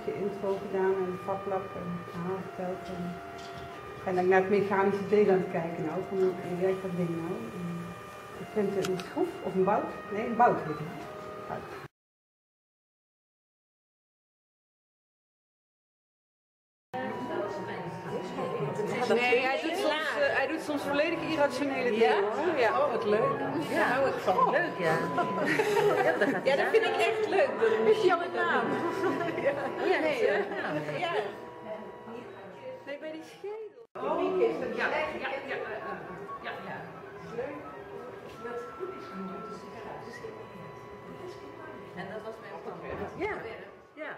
stukje intro gedaan en vaklap en verhaal verteld. En en dan naar het mechanische deel aan het kijken nou, van hoe werkt dat ding nou. En ik vind het een schroef of een bout. Nee, een bout heet het. Bout. Nee, hij doet, soms, eh, hij doet soms volledig irrationele dingen. hoor. Ja? Oh, wat leuk. Ja, hou ik van. Leuk, ja. Ja, dat, gaat Ja, dat vind ik echt leuk. Is jouw naam? Ja, nee, ja. ja. Nee, bij die schedel. Oh, is dat ja, ja, ja, ja, ja, ja. Leuk. Dat goed is genoemd. Dus het is En dat was mijn opdracht. Ja. ja.